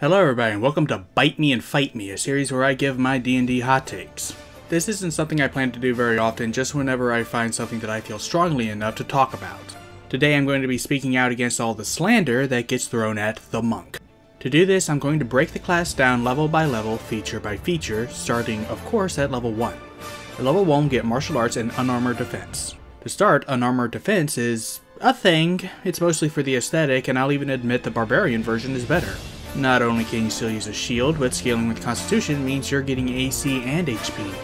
Hello everybody and welcome to Bite Me and Fight Me, a series where I give my D&D hot takes. This isn't something I plan to do very often, just whenever I find something that I feel strongly enough to talk about. Today I'm going to be speaking out against all the slander that gets thrown at the monk. To do this, I'm going to break the class down level by level, feature by feature, starting of course at level 1. At level 1 get martial arts and unarmored defense. To start, unarmored defense is a thing. It's mostly for the aesthetic, and I'll even admit the barbarian version is better. Not only can you still use a shield, but scaling with constitution means you're getting AC and HP.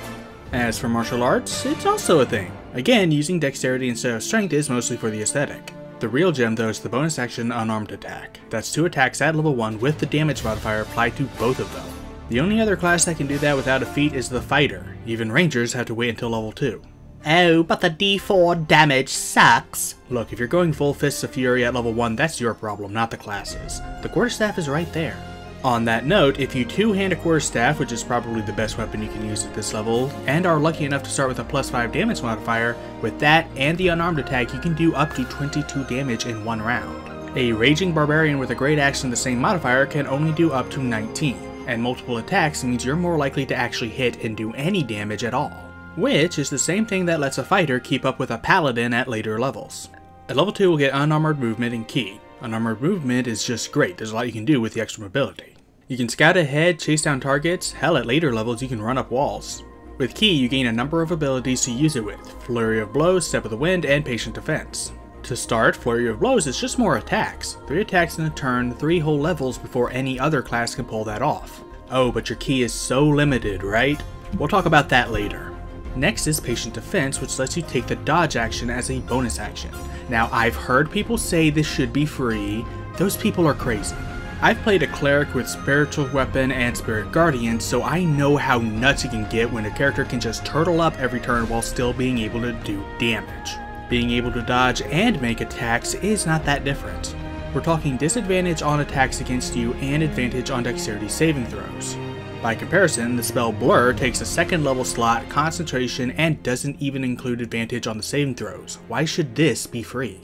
As for martial arts, it's also a thing. Again, using dexterity instead of strength is mostly for the aesthetic. The real gem though is the bonus action unarmed attack. That's two attacks at level 1 with the damage modifier applied to both of them. The only other class that can do that without a feat is the fighter. Even rangers have to wait until level 2. Oh, but the d4 damage sucks. Look, if you're going full Fists of Fury at level 1, that's your problem, not the classes. The quarterstaff is right there. On that note, if you two-hand a quarterstaff, which is probably the best weapon you can use at this level, and are lucky enough to start with a plus 5 damage modifier, with that and the unarmed attack you can do up to 22 damage in one round. A Raging Barbarian with a Great Axe and the same modifier can only do up to 19, and multiple attacks means you're more likely to actually hit and do any damage at all which is the same thing that lets a fighter keep up with a paladin at later levels. At level 2 we'll get unarmored movement and ki. Unarmored movement is just great, there's a lot you can do with the extra mobility. You can scout ahead, chase down targets, hell at later levels you can run up walls. With ki you gain a number of abilities to use it with, Flurry of Blows, Step of the Wind, and Patient Defense. To start, Flurry of Blows is just more attacks. 3 attacks in a turn, 3 whole levels before any other class can pull that off. Oh, but your ki is so limited, right? We'll talk about that later. Next is Patient Defense, which lets you take the dodge action as a bonus action. Now, I've heard people say this should be free. Those people are crazy. I've played a cleric with spiritual weapon and spirit guardian, so I know how nuts it can get when a character can just turtle up every turn while still being able to do damage. Being able to dodge and make attacks is not that different. We're talking disadvantage on attacks against you and advantage on dexterity saving throws. By comparison, the spell Blur takes a second level slot, concentration, and doesn't even include advantage on the saving throws. Why should this be free?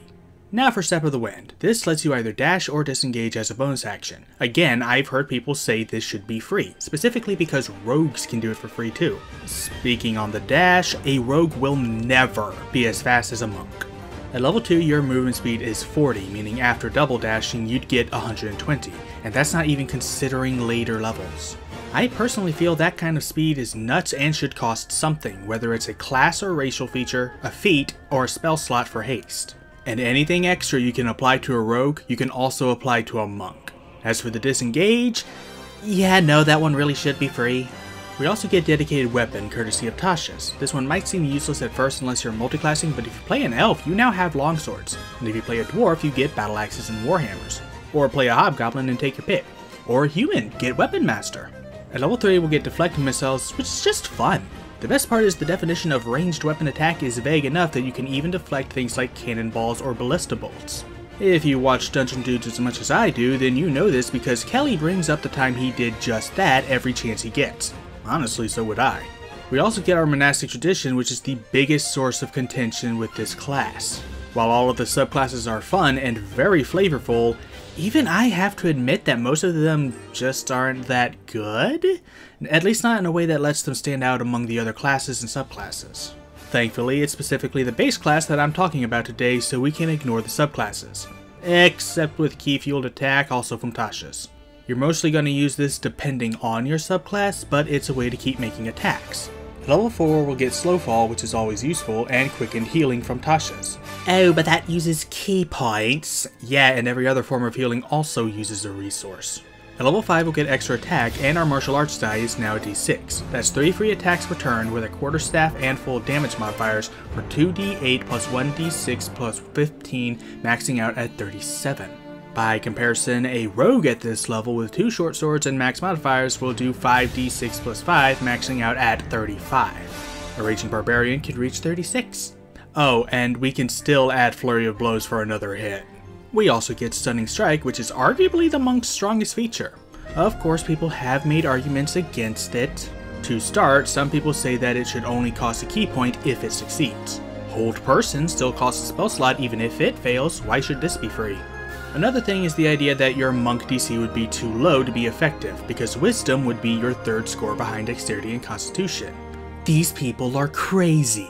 Now for Step of the Wind. This lets you either dash or disengage as a bonus action. Again, I've heard people say this should be free, specifically because rogues can do it for free too. Speaking on the dash, a rogue will never be as fast as a monk. At level 2, your movement speed is 40, meaning after double dashing, you'd get 120, and that's not even considering later levels. I personally feel that kind of speed is nuts and should cost something, whether it's a class or racial feature, a feat, or a spell slot for haste. And anything extra you can apply to a rogue, you can also apply to a monk. As for the disengage, yeah, no, that one really should be free. We also get dedicated weapon, courtesy of Tasha's. This one might seem useless at first unless you're multiclassing, but if you play an elf, you now have longswords. And if you play a dwarf, you get battle axes and warhammers. Or play a hobgoblin and take your pick. Or a human, get weapon master. At level 3 we'll get deflecting missiles, which is just fun. The best part is the definition of ranged weapon attack is vague enough that you can even deflect things like cannonballs or ballista bolts. If you watch Dungeon Dudes as much as I do, then you know this because Kelly brings up the time he did just that every chance he gets. Honestly, so would I. We also get our monastic tradition, which is the biggest source of contention with this class. While all of the subclasses are fun and very flavorful, even I have to admit that most of them just aren't that good? At least not in a way that lets them stand out among the other classes and subclasses. Thankfully, it's specifically the base class that I'm talking about today, so we can ignore the subclasses. Except with Ki Fueled Attack, also from Tasha's. You're mostly going to use this depending on your subclass, but it's a way to keep making attacks. Level 4 will get Slow Fall, which is always useful, and Quickened Healing from Tasha's. Oh, but that uses ki points. Yeah, and every other form of healing also uses a resource. At level 5 we'll get extra attack, and our martial arts die is now a d6. That's 3 free attacks per turn with a quarterstaff and full damage modifiers for 2d8 plus 1d6 plus 15, maxing out at 37. By comparison, a rogue at this level with two short swords and max modifiers will do 5d6 plus 5, maxing out at 35. A raging barbarian could reach 36. Oh, and we can still add Flurry of Blows for another hit. We also get Stunning Strike, which is arguably the monk's strongest feature. Of course, people have made arguments against it. To start, some people say that it should only cost a ki point if it succeeds. Hold Person still costs a spell slot even if it fails, why should this be free? Another thing is the idea that your monk DC would be too low to be effective, because wisdom would be your third score behind dexterity and constitution. These people are crazy.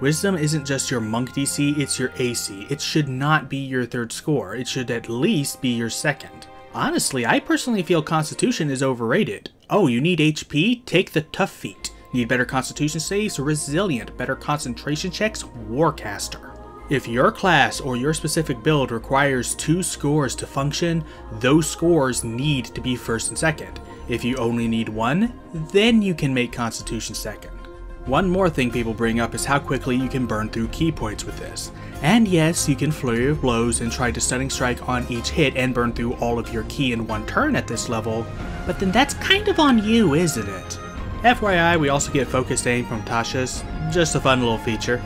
Wisdom isn't just your monk DC, it's your AC. It should not be your third score, it should at least be your second. Honestly, I personally feel Constitution is overrated. Oh, you need HP? Take the Tough Feat. Need better Constitution saves? Resilient. Better concentration checks? Warcaster. If your class or your specific build requires two scores to function, those scores need to be first and second. If you only need one, then you can make Constitution second. One more thing people bring up is how quickly you can burn through ki points with this. And yes, you can flurry of blows and try to stunning strike on each hit and burn through all of your ki in one turn at this level, but then that's kind of on you, isn't it? FYI, we also get focused aim from Tasha's, just a fun little feature.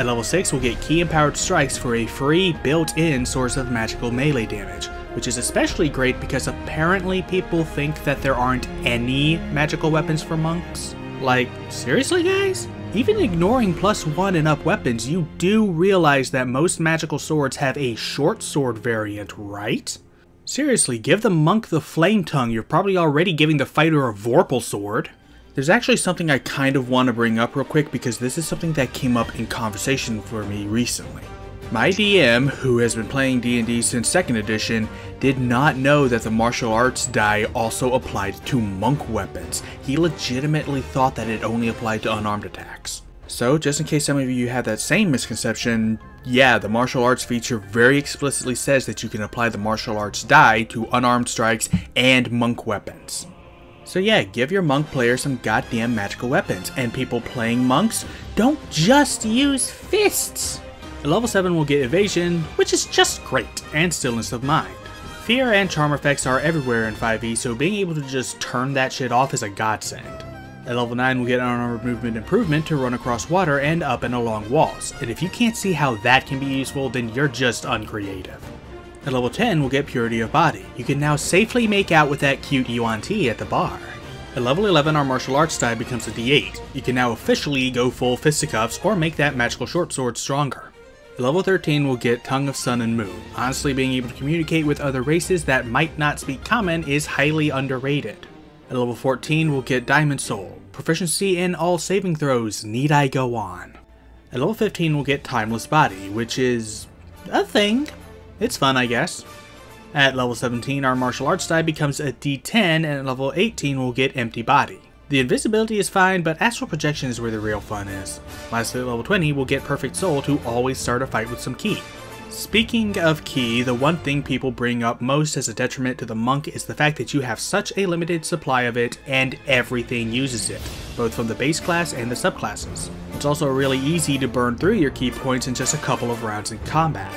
At level 6, we'll get Ki empowered strikes for a free, built-in source of magical melee damage, which is especially great because apparently people think that there aren't any magical weapons for monks. Like, seriously guys? Even ignoring plus one and up weapons, you do realize that most magical swords have a short sword variant, right? Seriously, give the monk the flame tongue, you're probably already giving the fighter a Vorpal sword. There's actually something I kind of want to bring up real quick because this is something that came up in conversation for me recently. My DM, who has been playing D&D since 2nd edition, did not know that the martial arts die also applied to monk weapons. He legitimately thought that it only applied to unarmed attacks. So, just in case some of you have that same misconception, yeah, the martial arts feature very explicitly says that you can apply the martial arts die to unarmed strikes and monk weapons. So yeah, give your monk player some goddamn magical weapons, and people playing monks, don't just use fists! At level 7 will get evasion, which is just great, and stillness of mind. Fear and charm effects are everywhere in 5e, so being able to just turn that shit off is a godsend. At level 9 we'll get unarmored movement improvement to run across water and up and along walls, and if you can't see how that can be useful then you're just uncreative. At level 10 we'll get purity of body. You can now safely make out with that cute Yuan Ti at the bar. At level 11 our martial arts die becomes a d8. You can now officially go full fisticuffs or make that magical short sword stronger. At level 13 we'll get Tongue of Sun and Moon. Honestly, being able to communicate with other races that might not speak common is highly underrated. At level 14, we'll get Diamond Soul. Proficiency in all saving throws, need I go on? At level 15, we'll get Timeless Body, which is... a thing. It's fun, I guess. At level 17, our martial arts die becomes a d10, and at level 18, we'll get Empty Body. The invisibility is fine, but astral projection is where the real fun is. Lastly at level 20, we'll get Perfect Soul to always start a fight with some ki. Speaking of ki, the one thing people bring up most as a detriment to the monk is the fact that you have such a limited supply of it and everything uses it, both from the base class and the subclasses. It's also really easy to burn through your ki points in just a couple of rounds in combat.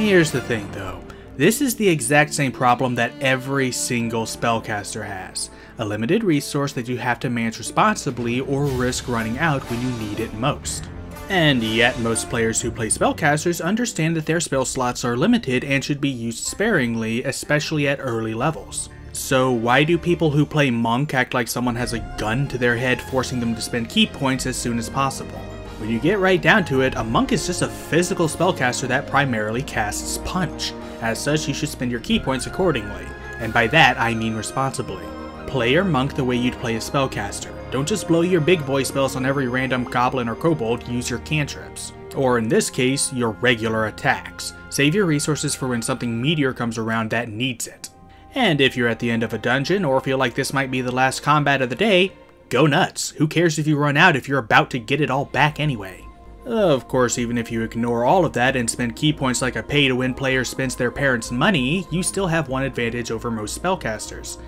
Here's the thing though, this is the exact same problem that every single spellcaster has a limited resource that you have to manage responsibly or risk running out when you need it most. And yet, most players who play spellcasters understand that their spell slots are limited and should be used sparingly, especially at early levels. So why do people who play Monk act like someone has a gun to their head forcing them to spend ki points as soon as possible? When you get right down to it, a monk is just a physical spellcaster that primarily casts Punch. As such, you should spend your ki points accordingly, and by that I mean responsibly. Play your monk the way you'd play a spellcaster. Don't just blow your big boy spells on every random goblin or kobold, use your cantrips. Or in this case, your regular attacks. Save your resources for when something meteor comes around that needs it. And if you're at the end of a dungeon or feel like this might be the last combat of the day, go nuts. Who cares if you run out if you're about to get it all back anyway? Of course, even if you ignore all of that and spend ki points like a pay-to-win player spends their parents' money, you still have one advantage over most spellcasters.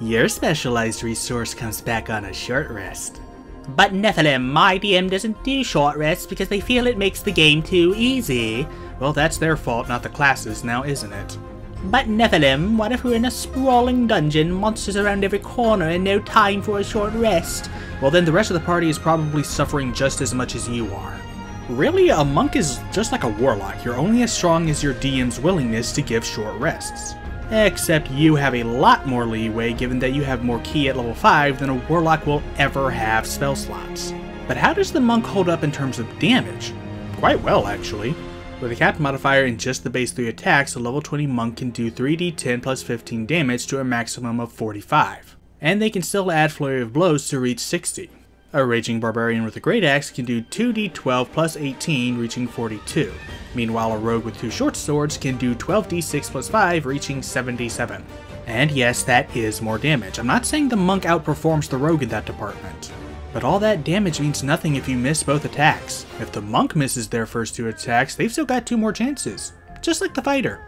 Your specialized resource comes back on a short rest. But Nephilim, my DM doesn't do short rests because they feel it makes the game too easy. Well, that's their fault, not the classes, now isn't it? But Nephilim, what if we're in a sprawling dungeon, monsters around every corner, and no time for a short rest? Well, then the rest of the party is probably suffering just as much as you are. Really, a monk is just like a warlock. You're only as strong as your DM's willingness to give short rests. Except you have a lot more leeway given that you have more ki at level 5 than a warlock will ever have spell slots. But how does the monk hold up in terms of damage? Quite well, actually. With a capped modifier in just the base 3 attacks, a level 20 monk can do 3d10 plus 15 damage to a maximum of 45. And they can still add flurry of blows to reach 60. A Raging Barbarian with a Great Axe can do 2d12 plus 18, reaching 42. Meanwhile, a Rogue with two short swords can do 12d6 plus 5, reaching 77. And yes, that is more damage. I'm not saying the Monk outperforms the Rogue in that department. But all that damage means nothing if you miss both attacks. If the Monk misses their first two attacks, they've still got two more chances. Just like the Fighter.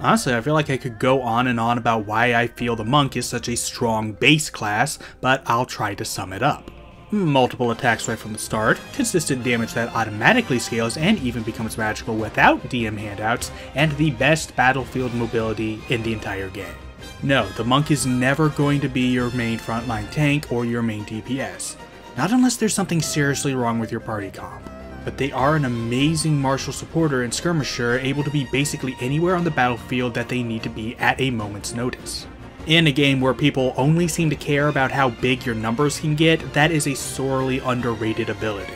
Honestly, I feel like I could go on and on about why I feel the Monk is such a strong base class, but I'll try to sum it up multiple attacks right from the start, consistent damage that automatically scales and even becomes magical without DM handouts, and the best battlefield mobility in the entire game. No, the monk is never going to be your main frontline tank or your main DPS. Not unless there's something seriously wrong with your party comp. But they are an amazing martial supporter and skirmisher able to be basically anywhere on the battlefield that they need to be at a moment's notice. In a game where people only seem to care about how big your numbers can get, that is a sorely underrated ability.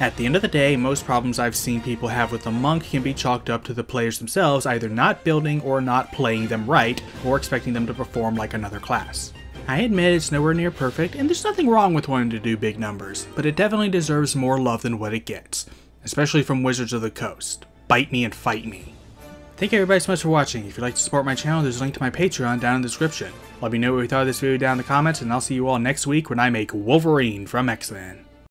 At the end of the day, most problems I've seen people have with the monk can be chalked up to the players themselves either not building or not playing them right, or expecting them to perform like another class. I admit it's nowhere near perfect, and there's nothing wrong with wanting to do big numbers, but it definitely deserves more love than what it gets, especially from Wizards of the Coast. Bite me and fight me. Thank you everybody so much for watching. If you'd like to support my channel, there's a link to my Patreon down in the description. Let me know what you thought of this video down in the comments, and I'll see you all next week when I make Wolverine from X-Men.